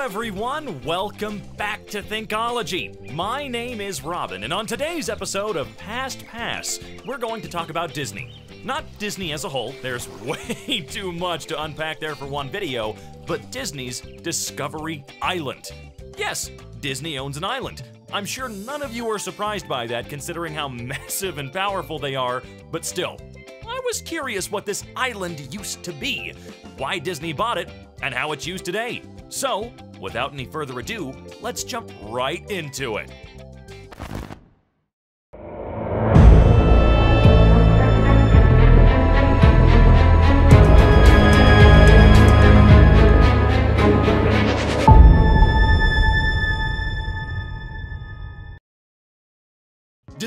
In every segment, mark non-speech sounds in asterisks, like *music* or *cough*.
Everyone. Welcome back to Thinkology. My name is Robin, and on today's episode of Past Pass, we're going to talk about Disney. Not Disney as a whole, there's *laughs* way too much to unpack there for one video, but Disney's Discovery Island. Yes, Disney owns an island. I'm sure none of you are surprised by that considering how *laughs* massive and powerful they are, but still, I was curious what this island used to be, why Disney bought it, and how it's used today. So, without any further ado, let's jump right into it.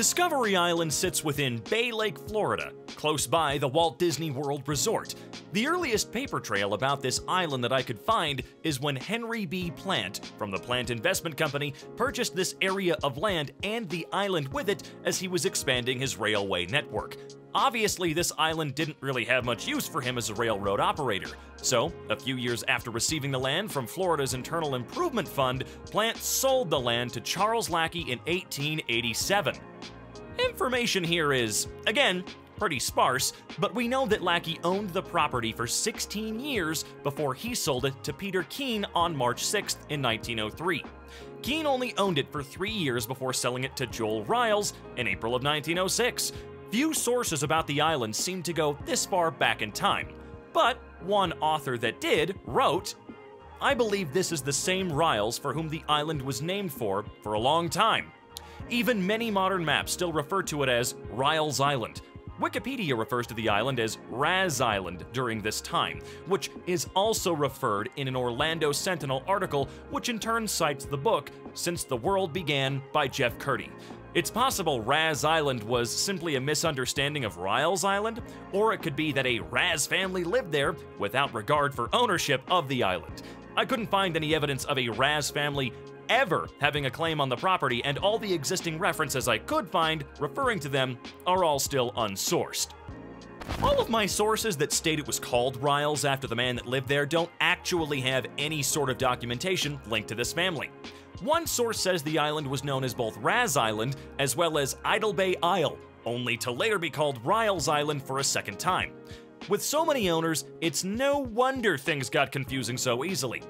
Discovery Island sits within Bay Lake, Florida, close by the Walt Disney World Resort. The earliest paper trail about this island that I could find is when Henry B. Plant, from the Plant Investment Company, purchased this area of land and the island with it as he was expanding his railway network. Obviously, this island didn't really have much use for him as a railroad operator. So, a few years after receiving the land from Florida's Internal Improvement Fund, Plant sold the land to Charles Lackey in 1887. Information here is, again, pretty sparse, but we know that Lackey owned the property for 16 years before he sold it to Peter Keene on March 6th in 1903. Keene only owned it for three years before selling it to Joel Riles in April of 1906. Few sources about the island seem to go this far back in time, but one author that did wrote, I believe this is the same Riles for whom the island was named for for a long time. Even many modern maps still refer to it as Riles Island. Wikipedia refers to the island as Raz Island during this time, which is also referred in an Orlando Sentinel article, which in turn cites the book Since the World Began by Jeff Kurtti. It's possible Raz Island was simply a misunderstanding of Riles Island, or it could be that a Raz family lived there without regard for ownership of the island. I couldn't find any evidence of a Raz family ever having a claim on the property, and all the existing references I could find referring to them are all still unsourced. All of my sources that state it was called Riles after the man that lived there don't actually have any sort of documentation linked to this family. One source says the island was known as both Raz Island as well as Idle Bay Isle, only to later be called Riles Island for a second time. With so many owners, it's no wonder things got confusing so easily.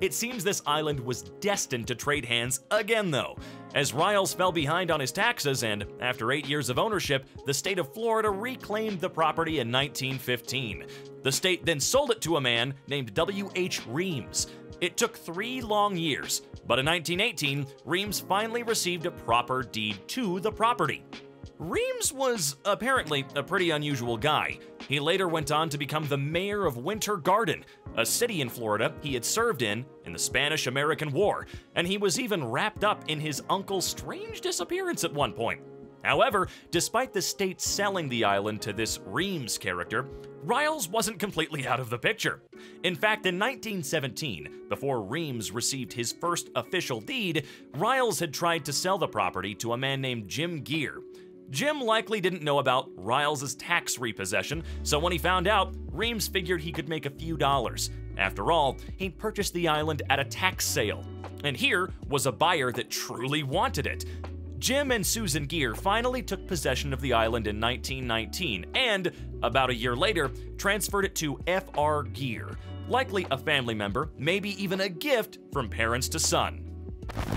It seems this island was destined to trade hands again, though, as Riles fell behind on his taxes, and after eight years of ownership, the state of Florida reclaimed the property in 1915. The state then sold it to a man named W.H. Reams. It took three long years, but in 1918, Reams finally received a proper deed to the property. Reams was apparently a pretty unusual guy. He later went on to become the mayor of Winter Garden, a city in Florida he had served in in the Spanish American War, and he was even wrapped up in his uncle's strange disappearance at one point. However, despite the state selling the island to this Reams character, Riles wasn't completely out of the picture. In fact, in 1917, before Reams received his first official deed, Riles had tried to sell the property to a man named Jim Gear. Jim likely didn't know about Riles' tax repossession, so when he found out, Reams figured he could make a few dollars. After all, he'd purchased the island at a tax sale. And here was a buyer that truly wanted it. Jim and Susan Gear finally took possession of the island in 1919 and, about a year later, transferred it to F.R. Gear, likely a family member, maybe even a gift from parents to son.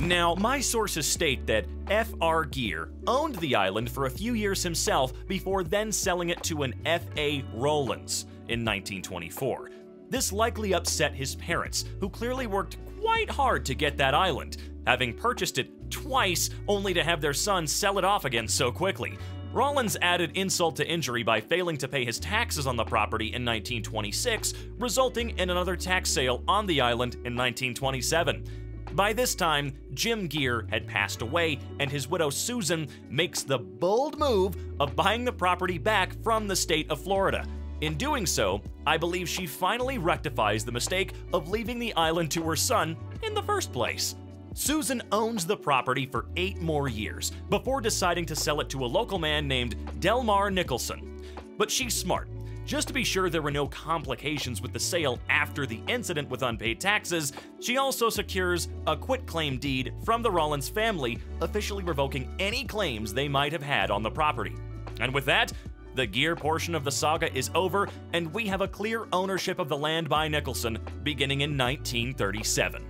Now, my sources state that F.R. Gear owned the island for a few years himself before then selling it to an F.A. Rollins in 1924. This likely upset his parents, who clearly worked quite hard to get that island, having purchased it twice only to have their son sell it off again so quickly. Rollins added insult to injury by failing to pay his taxes on the property in 1926, resulting in another tax sale on the island in 1927. By this time, Jim Gear had passed away, and his widow Susan makes the bold move of buying the property back from the state of Florida. In doing so, I believe she finally rectifies the mistake of leaving the island to her son in the first place. Susan owns the property for eight more years before deciding to sell it to a local man named Delmar Nicholson. But she's smart. Just to be sure there were no complications with the sale after the incident with unpaid taxes, she also secures a quitclaim deed from the Rollins family, officially revoking any claims they might have had on the property. And with that, the gear portion of the saga is over, and we have a clear ownership of the land by Nicholson beginning in 1937.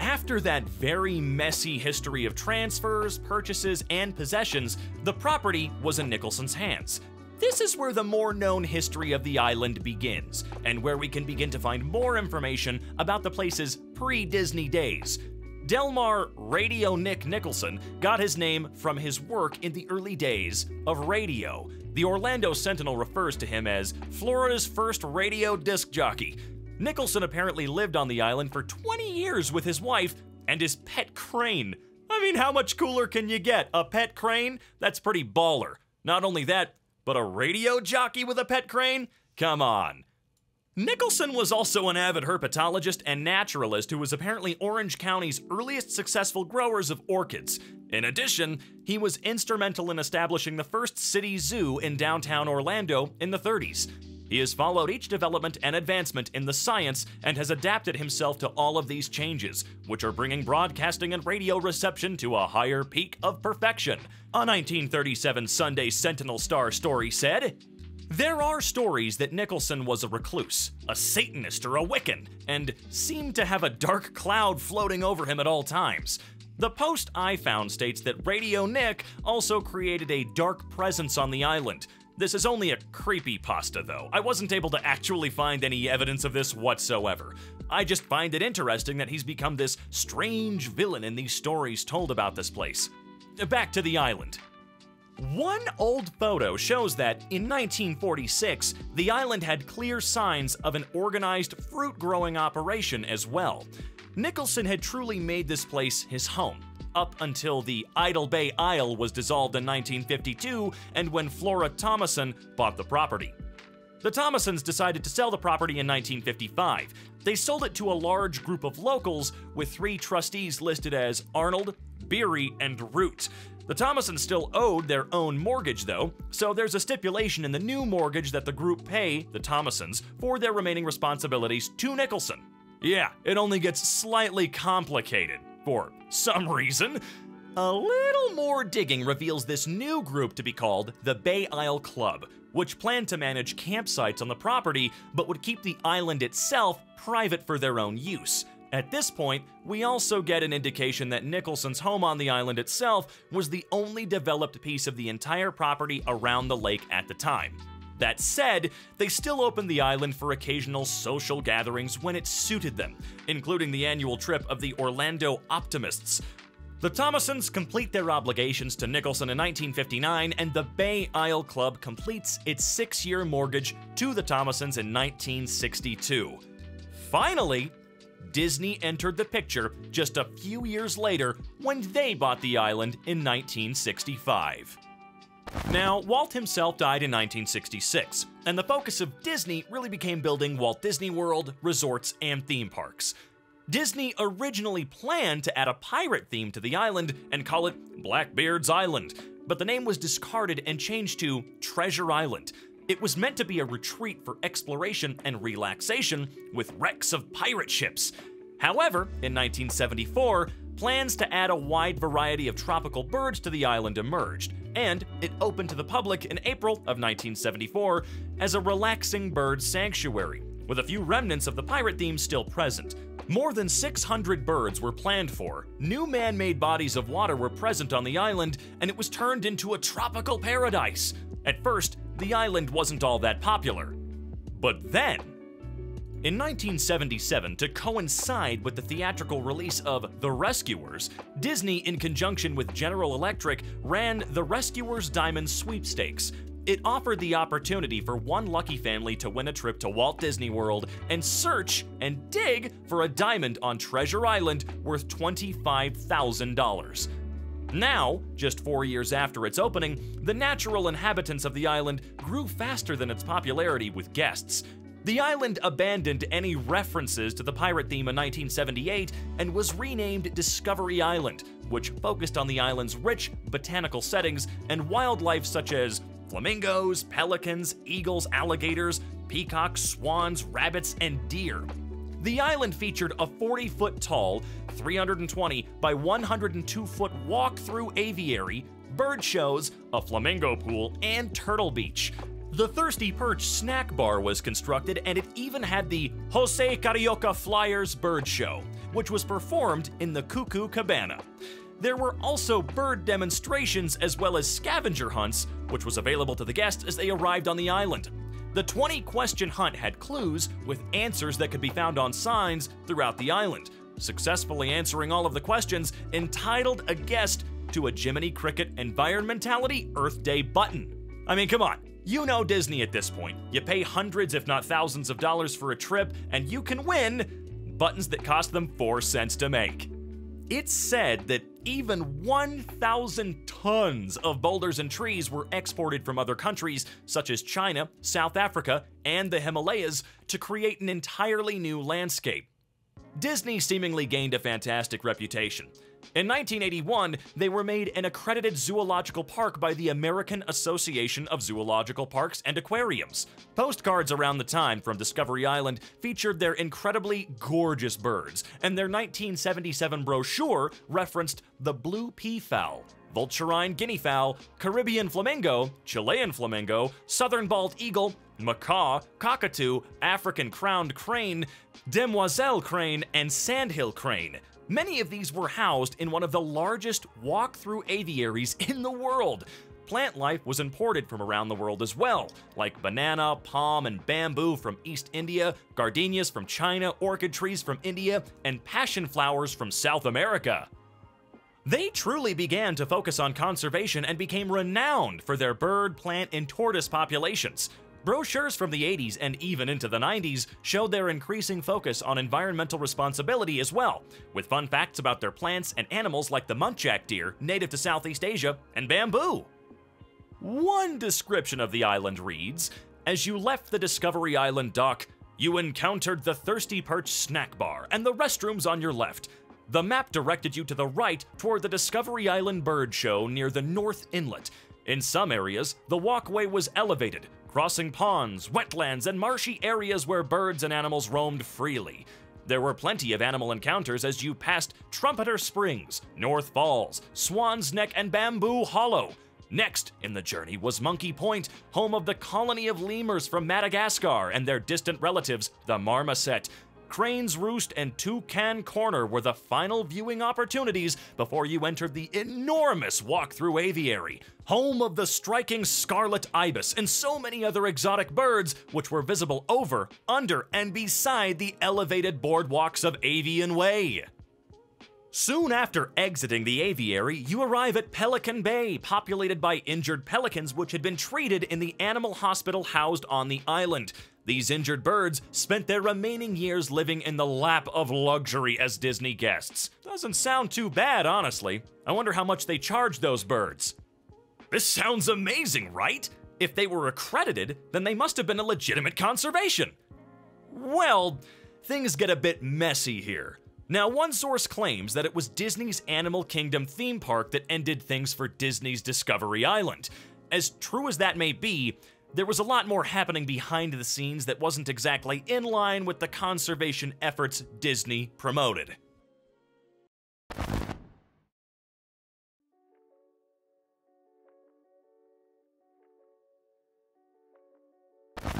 After that very messy history of transfers, purchases, and possessions, the property was in Nicholson's hands. This is where the more known history of the island begins, and where we can begin to find more information about the place's pre Disney days. Delmar Radio Nick Nicholson got his name from his work in the early days of radio. The Orlando Sentinel refers to him as Florida's first radio disc jockey, Nicholson apparently lived on the island for 20 years with his wife and his pet crane. I mean, how much cooler can you get? A pet crane? That's pretty baller. Not only that, but a radio jockey with a pet crane? Come on. Nicholson was also an avid herpetologist and naturalist who was apparently Orange County's earliest successful growers of orchids. In addition, he was instrumental in establishing the first city zoo in downtown Orlando in the 30s. He has followed each development and advancement in the science and has adapted himself to all of these changes, which are bringing broadcasting and radio reception to a higher peak of perfection. A 1937 Sunday Sentinel Star story said, there are stories that Nicholson was a recluse, a Satanist, or a Wiccan, and seemed to have a dark cloud floating over him at all times. The post I found states that Radio Nick also created a dark presence on the island, this is only a creepy pasta, though. I wasn't able to actually find any evidence of this whatsoever. I just find it interesting that he's become this strange villain in these stories told about this place. Uh, back to the island. One old photo shows that in 1946, the island had clear signs of an organized fruit growing operation as well. Nicholson had truly made this place his home up until the Idle Bay Isle was dissolved in 1952 and when Flora Thomason bought the property. The Thomasons decided to sell the property in 1955. They sold it to a large group of locals, with three trustees listed as Arnold, Beery, and Root. The Thomasons still owed their own mortgage, though, so there's a stipulation in the new mortgage that the group pay the Thomasons for their remaining responsibilities to Nicholson. Yeah, it only gets slightly complicated for some reason. A little more digging reveals this new group to be called the Bay Isle Club, which planned to manage campsites on the property but would keep the island itself private for their own use. At this point, we also get an indication that Nicholson's home on the island itself was the only developed piece of the entire property around the lake at the time. That said, they still opened the island for occasional social gatherings when it suited them, including the annual trip of the Orlando Optimists. The Thomasons complete their obligations to Nicholson in 1959, and the Bay Isle Club completes its six year mortgage to the Thomasons in 1962. Finally, Disney entered the picture just a few years later when they bought the island in 1965. Now, Walt himself died in 1966, and the focus of Disney really became building Walt Disney World, resorts, and theme parks. Disney originally planned to add a pirate theme to the island and call it Blackbeard's Island, but the name was discarded and changed to Treasure Island. It was meant to be a retreat for exploration and relaxation with wrecks of pirate ships. However, in 1974, plans to add a wide variety of tropical birds to the island emerged, and it opened to the public in April of 1974 as a relaxing bird sanctuary, with a few remnants of the pirate theme still present. More than 600 birds were planned for, new man made bodies of water were present on the island, and it was turned into a tropical paradise. At first, the island wasn't all that popular. But then, in 1977, to coincide with the theatrical release of The Rescuers, Disney, in conjunction with General Electric, ran the Rescuers Diamond Sweepstakes. It offered the opportunity for one lucky family to win a trip to Walt Disney World and search and dig for a diamond on Treasure Island worth $25,000. Now, just four years after its opening, the natural inhabitants of the island grew faster than its popularity with guests. The island abandoned any references to the pirate theme in 1978 and was renamed Discovery Island, which focused on the island's rich botanical settings and wildlife such as flamingos, pelicans, eagles, alligators, peacocks, swans, rabbits, and deer. The island featured a 40 foot tall, 320 by 102 foot walk through aviary, bird shows, a flamingo pool, and turtle beach. The Thirsty Perch snack bar was constructed, and it even had the Jose Carioca Flyers Bird Show, which was performed in the Cuckoo Cabana. There were also bird demonstrations as well as scavenger hunts, which was available to the guests as they arrived on the island. The 20 question hunt had clues with answers that could be found on signs throughout the island. Successfully answering all of the questions entitled a guest to a Jiminy Cricket Environmentality Earth Day button. I mean, come on, you know Disney at this point. You pay hundreds, if not thousands, of dollars for a trip, and you can win buttons that cost them 4 cents to make. It's said that even 1,000 tons of boulders and trees were exported from other countries, such as China, South Africa, and the Himalayas, to create an entirely new landscape. Disney seemingly gained a fantastic reputation. In 1981, they were made an accredited zoological park by the American Association of Zoological Parks and Aquariums. Postcards around the time from Discovery Island featured their incredibly gorgeous birds, and their 1977 brochure referenced the blue peafowl, vulturine guinea fowl, Caribbean flamingo, Chilean flamingo, southern bald eagle, macaw, cockatoo, African crowned crane, demoiselle crane, and sandhill crane. Many of these were housed in one of the largest walk-through aviaries in the world. Plant life was imported from around the world as well, like banana, palm, and bamboo from East India, gardenias from China, orchid trees from India, and passion flowers from South America. They truly began to focus on conservation and became renowned for their bird, plant, and tortoise populations. Brochures from the 80s and even into the 90s showed their increasing focus on environmental responsibility as well, with fun facts about their plants and animals like the muntjac deer, native to Southeast Asia, and bamboo. One description of the island reads As you left the Discovery Island dock, you encountered the Thirsty Perch snack bar and the restrooms on your left. The map directed you to the right toward the Discovery Island Bird Show near the North Inlet. In some areas, the walkway was elevated, crossing ponds, wetlands, and marshy areas where birds and animals roamed freely. There were plenty of animal encounters as you passed Trumpeter Springs, North Falls, Swan's Neck, and Bamboo Hollow. Next in the journey was Monkey Point, home of the colony of lemurs from Madagascar and their distant relatives, the marmoset. Crane's Roost and Toucan Corner were the final viewing opportunities before you entered the enormous walk-through aviary, home of the striking scarlet ibis and so many other exotic birds which were visible over, under, and beside the elevated boardwalks of Avian Way. Soon after exiting the aviary, you arrive at Pelican Bay, populated by injured pelicans which had been treated in the animal hospital housed on the island. These injured birds spent their remaining years living in the lap of luxury as Disney guests. Doesn't sound too bad, honestly. I wonder how much they charge those birds. This sounds amazing, right? If they were accredited, then they must have been a legitimate conservation. Well, things get a bit messy here. Now, one source claims that it was Disney's Animal Kingdom theme park that ended things for Disney's Discovery Island. As true as that may be, there was a lot more happening behind the scenes that wasn't exactly in line with the conservation efforts Disney promoted.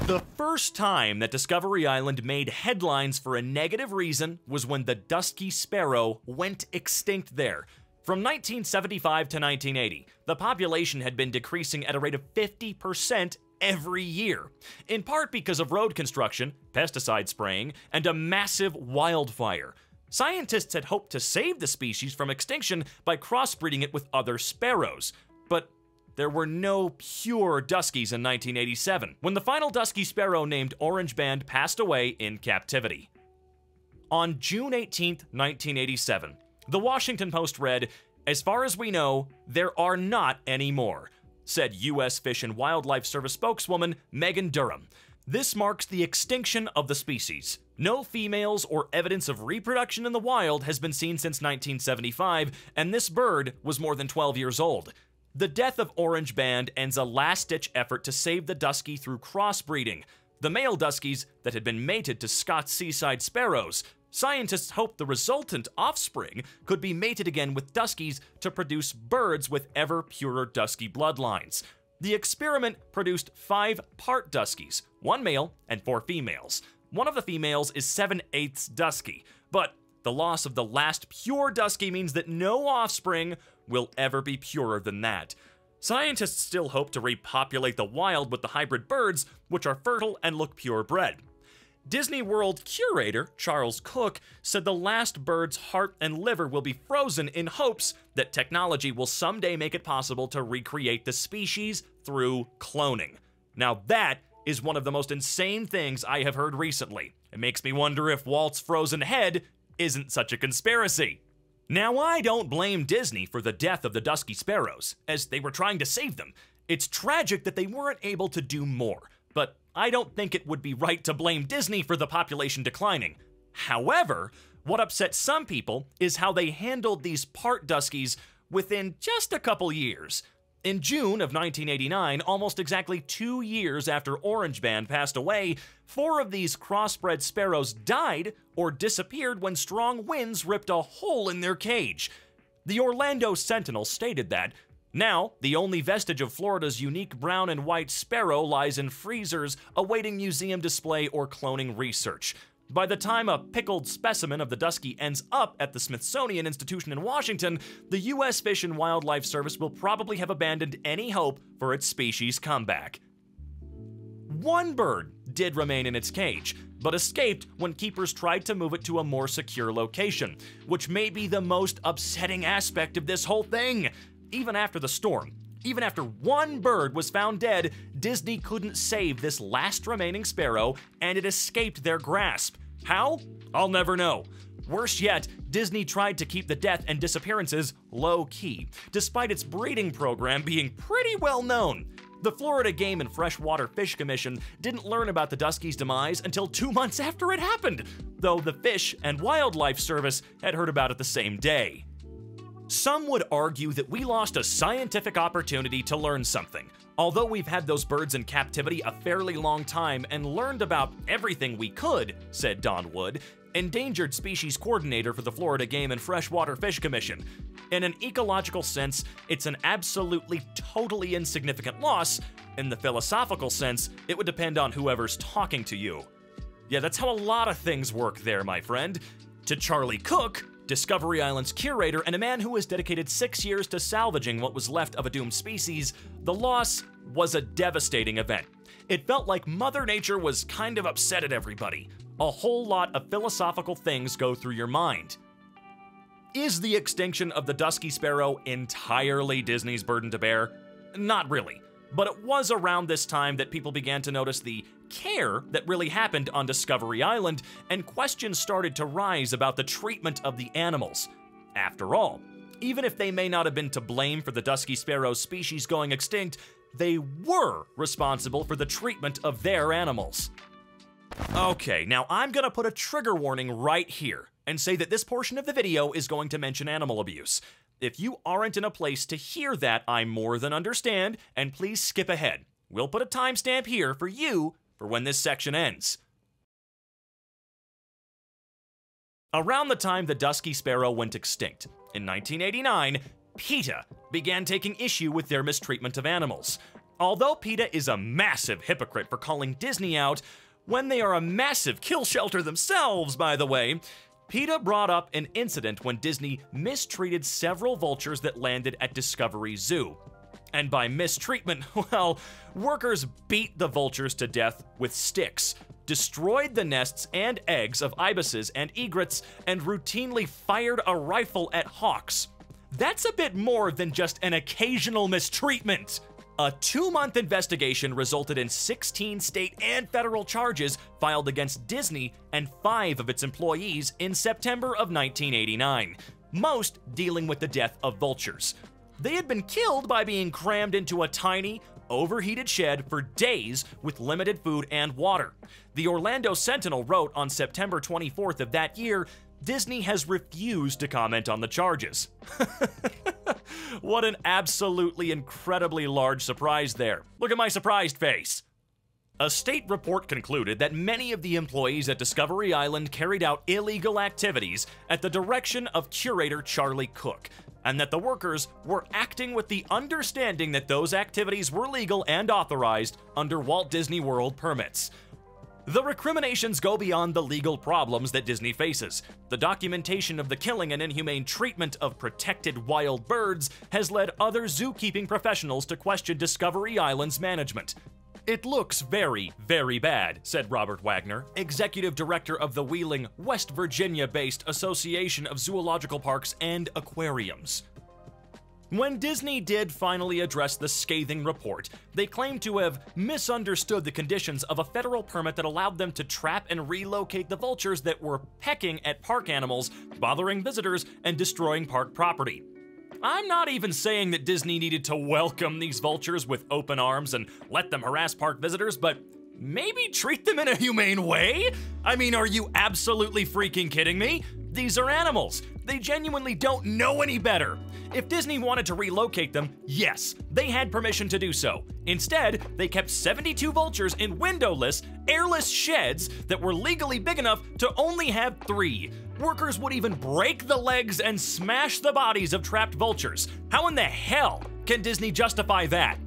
The first time that Discovery Island made headlines for a negative reason was when the dusky sparrow went extinct there, from 1975 to 1980, the population had been decreasing at a rate of 50% every year, in part because of road construction, pesticide spraying, and a massive wildfire. Scientists had hoped to save the species from extinction by crossbreeding it with other sparrows, but there were no pure Duskies in 1987, when the final Dusky Sparrow named Orange Band passed away in captivity. On June 18, 1987, the Washington Post read, As far as we know, there are not any more said U.S. Fish and Wildlife Service spokeswoman Megan Durham. This marks the extinction of the species. No females or evidence of reproduction in the wild has been seen since 1975, and this bird was more than 12 years old. The death of Orange Band ends a last ditch effort to save the Dusky through crossbreeding. The male Duskies that had been mated to Scott's seaside sparrows. Scientists hoped the resultant offspring could be mated again with Duskies to produce birds with ever purer Dusky bloodlines. The experiment produced five part Duskies, one male and four females. One of the females is 7 eighths Dusky, but the loss of the last pure Dusky means that no offspring will ever be purer than that. Scientists still hope to repopulate the wild with the hybrid birds, which are fertile and look purebred. Disney World curator Charles Cook said the last bird's heart and liver will be frozen in hopes that technology will someday make it possible to recreate the species through cloning. Now, that is one of the most insane things I have heard recently. It makes me wonder if Walt's frozen head isn't such a conspiracy. Now, I don't blame Disney for the death of the Dusky Sparrows, as they were trying to save them. It's tragic that they weren't able to do more, but I don't think it would be right to blame Disney for the population declining. However, what upset some people is how they handled these part Duskies within just a couple years. In June of 1989, almost exactly two years after Orange Band passed away, four of these crossbred sparrows died or disappeared when strong winds ripped a hole in their cage. The Orlando Sentinel stated that, now, the only vestige of Florida's unique brown and white sparrow lies in freezers awaiting museum display or cloning research. By the time a pickled specimen of the Dusky ends up at the Smithsonian Institution in Washington, the U.S. Fish and Wildlife Service will probably have abandoned any hope for its species comeback. One bird did remain in its cage, but escaped when keepers tried to move it to a more secure location, which may be the most upsetting aspect of this whole thing even after the storm. Even after one bird was found dead, Disney couldn't save this last remaining sparrow, and it escaped their grasp. How? I'll never know. Worse yet, Disney tried to keep the death and disappearances low key, despite its breeding program being pretty well known. The Florida Game and Freshwater Fish Commission didn't learn about the Dusky's demise until two months after it happened, though the Fish and Wildlife Service had heard about it the same day. Some would argue that we lost a scientific opportunity to learn something. Although we've had those birds in captivity a fairly long time and learned about everything we could, said Don Wood, Endangered Species Coordinator for the Florida Game and Freshwater Fish Commission. In an ecological sense, it's an absolutely totally insignificant loss. In the philosophical sense, it would depend on whoever's talking to you. Yeah, that's how a lot of things work there, my friend. To Charlie Cook, Discovery Island's curator, and a man who has dedicated six years to salvaging what was left of a doomed species, the loss was a devastating event. It felt like Mother Nature was kind of upset at everybody. A whole lot of philosophical things go through your mind. Is the extinction of the dusky sparrow entirely Disney's burden to bear? Not really. But it was around this time that people began to notice the care that really happened on Discovery Island, and questions started to rise about the treatment of the animals. After all, even if they may not have been to blame for the dusky sparrow species going extinct, they were responsible for the treatment of their animals. Okay, now I'm gonna put a trigger warning right here and say that this portion of the video is going to mention animal abuse. If you aren't in a place to hear that, I more than understand, and please skip ahead. We'll put a timestamp here for you for when this section ends. Around the time the dusky sparrow went extinct, in 1989, PETA began taking issue with their mistreatment of animals. Although PETA is a massive hypocrite for calling Disney out, when they are a massive kill shelter themselves, by the way, PETA brought up an incident when Disney mistreated several vultures that landed at Discovery Zoo. And by mistreatment, *laughs* well, workers beat the vultures to death with sticks, destroyed the nests and eggs of ibises and egrets, and routinely fired a rifle at hawks. That's a bit more than just an occasional mistreatment. A two month investigation resulted in 16 state and federal charges filed against Disney and five of its employees in September of 1989, most dealing with the death of vultures. They had been killed by being crammed into a tiny, overheated shed for days with limited food and water. The Orlando Sentinel wrote on September 24th of that year Disney has refused to comment on the charges. *laughs* what an absolutely incredibly large surprise there. Look at my surprised face. A state report concluded that many of the employees at Discovery Island carried out illegal activities at the direction of curator Charlie Cook, and that the workers were acting with the understanding that those activities were legal and authorized under Walt Disney World permits. The recriminations go beyond the legal problems that Disney faces. The documentation of the killing and inhumane treatment of protected wild birds has led other zookeeping professionals to question Discovery Island's management. It looks very, very bad, said Robert Wagner, executive director of the Wheeling, West Virginia based Association of Zoological Parks and Aquariums. When Disney did finally address the scathing report, they claimed to have misunderstood the conditions of a federal permit that allowed them to trap and relocate the vultures that were pecking at park animals, bothering visitors, and destroying park property. I'm not even saying that Disney needed to welcome these vultures with open arms and let them harass park visitors, but maybe treat them in a humane way? I mean, are you absolutely freaking kidding me? These are animals. They genuinely don't know any better. If Disney wanted to relocate them, yes, they had permission to do so. Instead, they kept 72 vultures in windowless, airless sheds that were legally big enough to only have three. Workers would even break the legs and smash the bodies of trapped vultures. How in the hell can Disney justify that?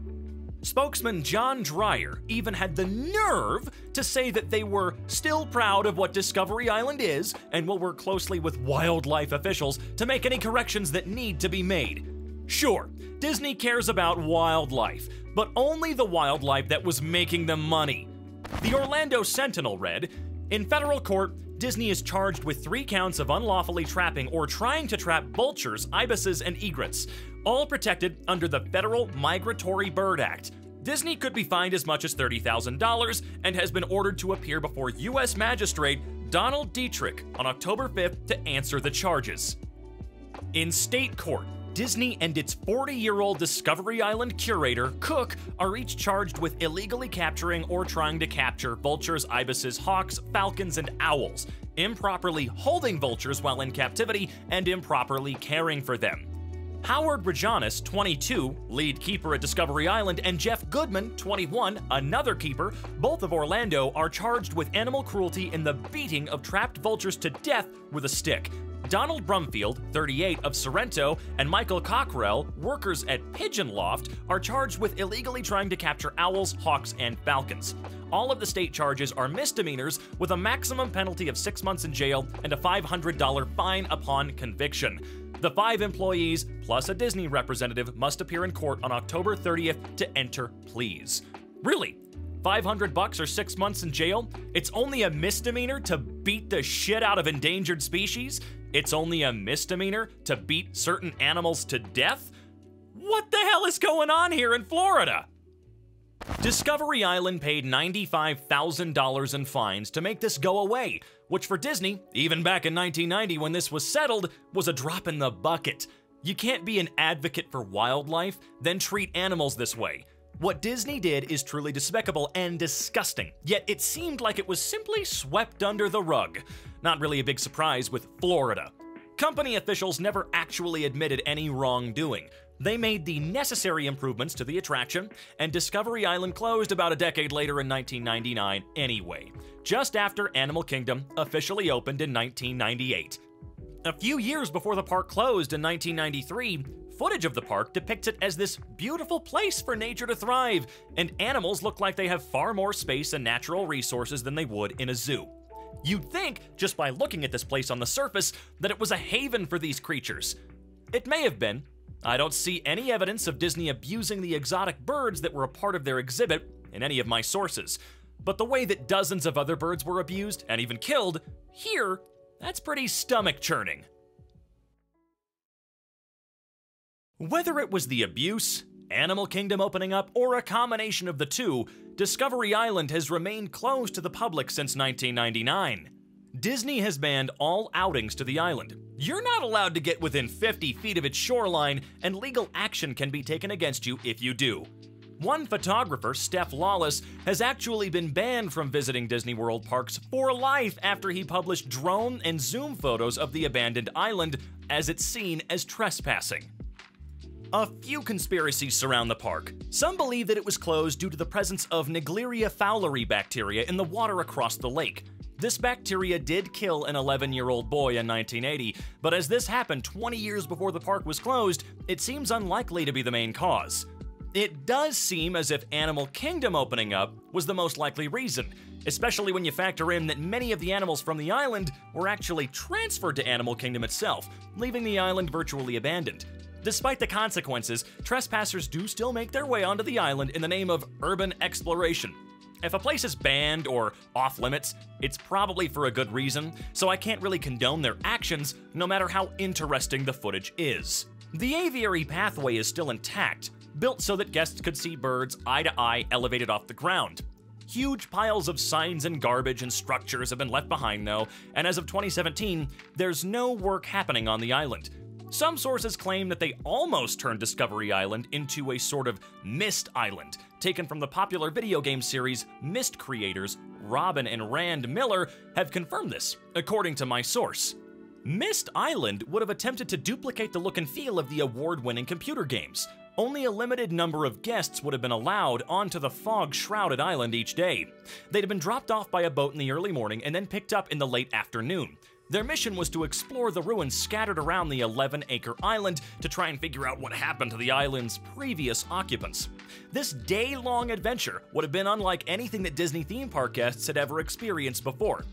Spokesman John Dreyer even had the nerve to say that they were still proud of what Discovery Island is and will work closely with wildlife officials to make any corrections that need to be made. Sure, Disney cares about wildlife, but only the wildlife that was making them money. The Orlando Sentinel read In federal court, Disney is charged with three counts of unlawfully trapping or trying to trap vultures, ibises, and egrets, all protected under the Federal Migratory Bird Act. Disney could be fined as much as $30,000 and has been ordered to appear before U.S. Magistrate Donald Dietrich on October 5th to answer the charges. In state court, Disney and its 40 year old Discovery Island curator, Cook, are each charged with illegally capturing or trying to capture vultures, ibises, hawks, falcons, and owls, improperly holding vultures while in captivity, and improperly caring for them. Howard Rajanis, 22, lead keeper at Discovery Island, and Jeff Goodman, 21, another keeper, both of Orlando, are charged with animal cruelty in the beating of trapped vultures to death with a stick. Donald Brumfield, 38, of Sorrento, and Michael Cockrell, workers at Pigeon Loft, are charged with illegally trying to capture owls, hawks, and falcons. All of the state charges are misdemeanors with a maximum penalty of six months in jail and a $500 fine upon conviction. The five employees, plus a Disney representative, must appear in court on October 30th to enter pleas. Really? 500 bucks or 6 months in jail? It's only a misdemeanor to beat the shit out of endangered species? It's only a misdemeanor to beat certain animals to death? What the hell is going on here in Florida? Discovery Island paid $95,000 in fines to make this go away, which for Disney, even back in 1990 when this was settled, was a drop in the bucket. You can't be an advocate for wildlife, then treat animals this way. What Disney did is truly despicable and disgusting, yet it seemed like it was simply swept under the rug. Not really a big surprise with Florida. Company officials never actually admitted any wrongdoing. They made the necessary improvements to the attraction, and Discovery Island closed about a decade later in 1999 anyway, just after Animal Kingdom officially opened in 1998. A few years before the park closed in 1993, footage of the park depicts it as this beautiful place for nature to thrive, and animals look like they have far more space and natural resources than they would in a zoo. You'd think, just by looking at this place on the surface, that it was a haven for these creatures. It may have been. I don't see any evidence of Disney abusing the exotic birds that were a part of their exhibit in any of my sources. But the way that dozens of other birds were abused and even killed, here, that's pretty stomach churning. Whether it was the abuse, Animal Kingdom opening up, or a combination of the two, Discovery Island has remained closed to the public since 1999. Disney has banned all outings to the island. You're not allowed to get within 50 feet of its shoreline, and legal action can be taken against you if you do. One photographer, Seph Lawless, has actually been banned from visiting Disney World parks for life after he published drone and zoom photos of the abandoned island as it's seen as trespassing. A few conspiracies surround the park. Some believe that it was closed due to the presence of Naegleria fowleri bacteria in the water across the lake. This bacteria did kill an 11 year old boy in 1980, but as this happened 20 years before the park was closed, it seems unlikely to be the main cause. It does seem as if Animal Kingdom opening up was the most likely reason, especially when you factor in that many of the animals from the island were actually transferred to Animal Kingdom itself, leaving the island virtually abandoned. Despite the consequences, trespassers do still make their way onto the island in the name of urban exploration. If a place is banned or off limits, it's probably for a good reason, so I can't really condone their actions, no matter how interesting the footage is. The aviary pathway is still intact, built so that guests could see birds eye to eye elevated off the ground. Huge piles of signs and garbage and structures have been left behind, though, and as of 2017, there's no work happening on the island. Some sources claim that they almost turned Discovery Island into a sort of Myst Island, taken from the popular video game series Myst creators Robyn and Rand Miller have confirmed this, according to my source. Myst Island would have attempted to duplicate the look and feel of the award winning computer games, only a limited number of guests would have been allowed onto the fog shrouded island each day. They'd have been dropped off by a boat in the early morning and then picked up in the late afternoon. Their mission was to explore the ruins scattered around the 11 acre island to try and figure out what happened to the island's previous occupants. This day long adventure would have been unlike anything that Disney theme park guests had ever experienced before.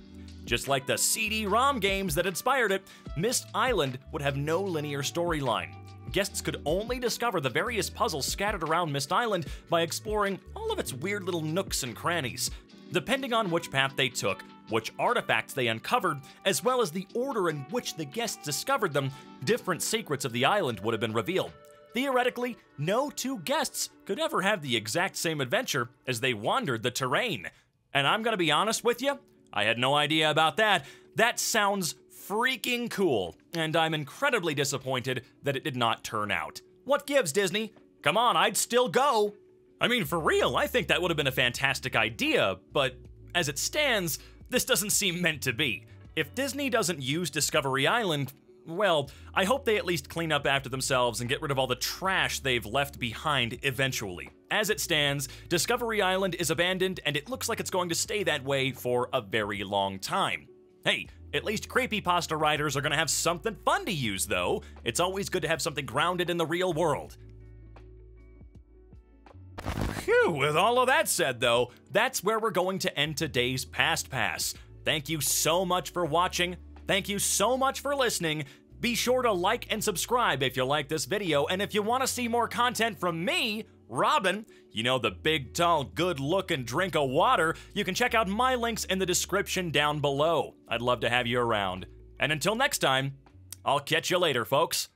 Just like the CD ROM games that inspired it, Myst Island would have no linear storyline guests could only discover the various puzzles scattered around Myst Island by exploring all of its weird little nooks and crannies. Depending on which path they took, which artifacts they uncovered, as well as the order in which the guests discovered them, different secrets of the island would have been revealed. Theoretically, no two guests could ever have the exact same adventure as they wandered the terrain. And I'm gonna be honest with you, I had no idea about that. That sounds freaking cool, and I'm incredibly disappointed that it did not turn out. What gives, Disney? Come on, I'd still go. I mean, for real, I think that would have been a fantastic idea, but as it stands, this doesn't seem meant to be. If Disney doesn't use Discovery Island, well, I hope they at least clean up after themselves and get rid of all the trash they've left behind eventually. As it stands, Discovery Island is abandoned and it looks like it's going to stay that way for a very long time. Hey, at least creepypasta writers are gonna have something fun to use, though. It's always good to have something grounded in the real world. Phew, with all of that said, though, that's where we're going to end today's Past Pass. Thank you so much for watching. Thank you so much for listening. Be sure to like and subscribe if you like this video, and if you want to see more content from me, Robin, you know the big, tall, good looking drink of water, you can check out my links in the description down below. I'd love to have you around. And until next time, I'll catch you later, folks.